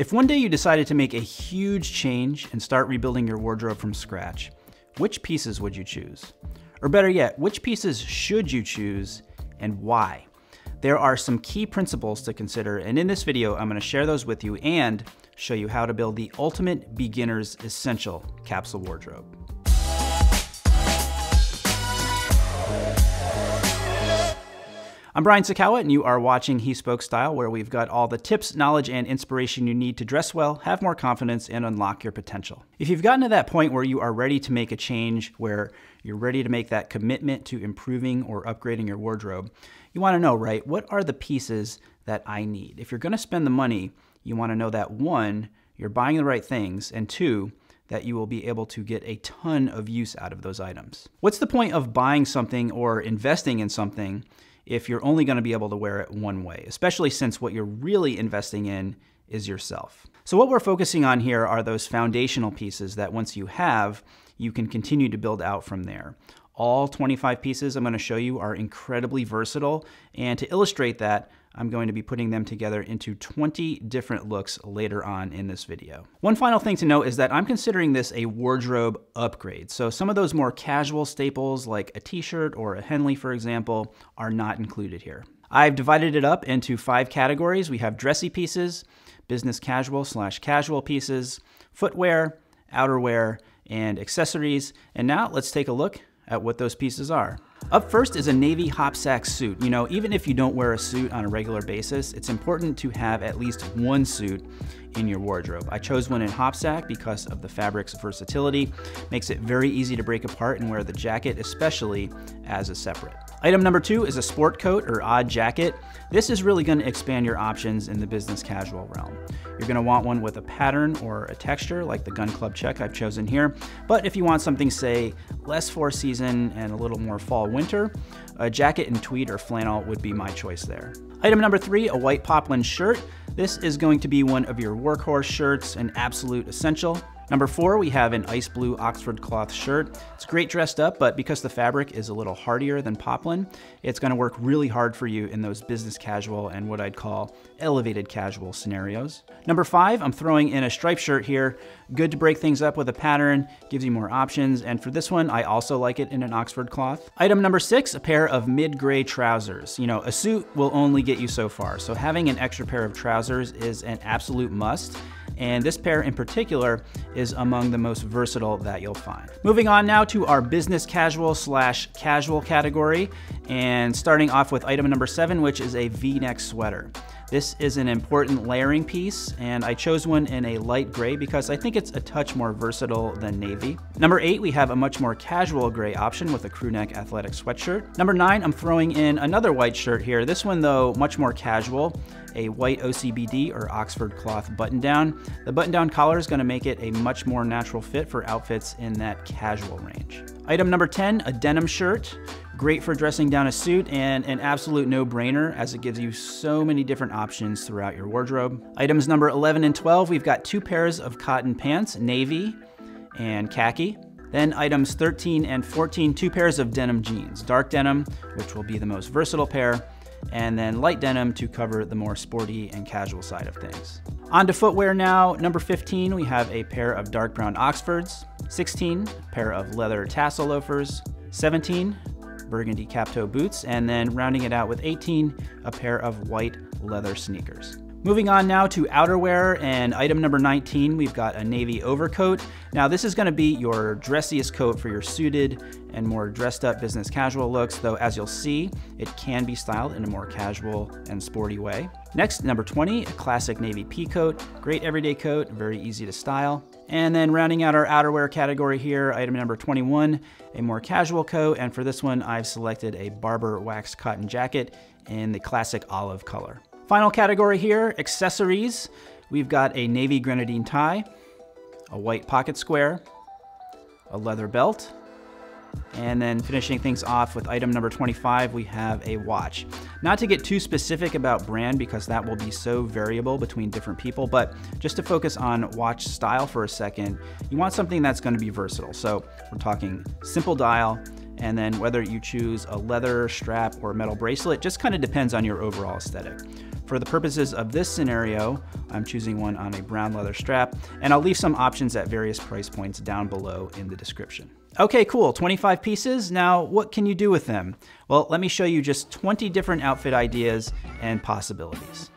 If one day you decided to make a huge change and start rebuilding your wardrobe from scratch, which pieces would you choose? Or better yet, which pieces should you choose and why? There are some key principles to consider, and in this video, I'm gonna share those with you and show you how to build the ultimate beginner's essential capsule wardrobe. I'm Brian Sacawa, and you are watching He Spoke Style, where we've got all the tips, knowledge, and inspiration you need to dress well, have more confidence, and unlock your potential. If you've gotten to that point where you are ready to make a change, where you're ready to make that commitment to improving or upgrading your wardrobe, you want to know, right, what are the pieces that I need? If you're going to spend the money, you want to know that one, you're buying the right things, and two, that you will be able to get a ton of use out of those items. What's the point of buying something or investing in something if you're only going to be able to wear it one way, especially since what you're really investing in is yourself. So, what we're focusing on here are those foundational pieces that once you have, you can continue to build out from there. All 25 pieces I'm going to show you are incredibly versatile, and to illustrate that, I'm going to be putting them together into 20 different looks later on in this video. One final thing to note is that I'm considering this a wardrobe upgrade. So some of those more casual staples like a t-shirt or a Henley, for example, are not included here. I've divided it up into five categories. We have dressy pieces, business casual slash casual pieces, footwear, outerwear, and accessories. And now let's take a look at what those pieces are. Up first is a navy hopsack suit. You know, even if you don't wear a suit on a regular basis, it's important to have at least one suit in your wardrobe. I chose one in hopsack because of the fabric's versatility. Makes it very easy to break apart and wear the jacket, especially as a separate. Item number two is a sport coat or odd jacket. This is really going to expand your options in the business casual realm. You're going to want one with a pattern or a texture like the Gun Club check I've chosen here. But if you want something, say, less four season and a little more fall winter, a jacket in tweed or flannel would be my choice there. Item number three, a white poplin shirt. This is going to be one of your workhorse shirts, an absolute essential. Number four, we have an ice blue Oxford cloth shirt. It's great dressed up, but because the fabric is a little hardier than poplin, it's gonna work really hard for you in those business casual and what I'd call elevated casual scenarios. Number five, I'm throwing in a striped shirt here. Good to break things up with a pattern, gives you more options, and for this one, I also like it in an Oxford cloth. Item number six, a pair of mid-gray trousers. You know, a suit will only get you so far, so having an extra pair of trousers is an absolute must and this pair in particular is among the most versatile that you'll find. Moving on now to our business casual slash casual category, and starting off with item number seven, which is a V-neck sweater. This is an important layering piece, and I chose one in a light gray because I think it's a touch more versatile than navy. Number eight, we have a much more casual gray option with a crew neck athletic sweatshirt. Number nine, I'm throwing in another white shirt here. This one though, much more casual a white OCBD or Oxford cloth button down. The button down collar is gonna make it a much more natural fit for outfits in that casual range. Item number 10, a denim shirt. Great for dressing down a suit and an absolute no-brainer as it gives you so many different options throughout your wardrobe. Items number 11 and 12, we've got two pairs of cotton pants, navy and khaki. Then items 13 and 14, two pairs of denim jeans, dark denim, which will be the most versatile pair, and then light denim to cover the more sporty and casual side of things. On to footwear now. Number 15, we have a pair of dark brown Oxfords. 16, pair of leather tassel loafers. 17, burgundy cap toe boots. And then rounding it out with 18, a pair of white leather sneakers. Moving on now to outerwear and item number 19, we've got a navy overcoat. Now this is gonna be your dressiest coat for your suited and more dressed up business casual looks, though as you'll see, it can be styled in a more casual and sporty way. Next, number 20, a classic navy pea coat. Great everyday coat, very easy to style. And then rounding out our outerwear category here, item number 21, a more casual coat. And for this one, I've selected a Barbour waxed cotton jacket in the classic olive color. Final category here, accessories. We've got a navy grenadine tie, a white pocket square, a leather belt, and then finishing things off with item number 25, we have a watch. Not to get too specific about brand because that will be so variable between different people, but just to focus on watch style for a second, you want something that's gonna be versatile. So we're talking simple dial, and then whether you choose a leather strap or metal bracelet just kind of depends on your overall aesthetic. For the purposes of this scenario, I'm choosing one on a brown leather strap, and I'll leave some options at various price points down below in the description. Okay, cool, 25 pieces. Now, what can you do with them? Well, let me show you just 20 different outfit ideas and possibilities.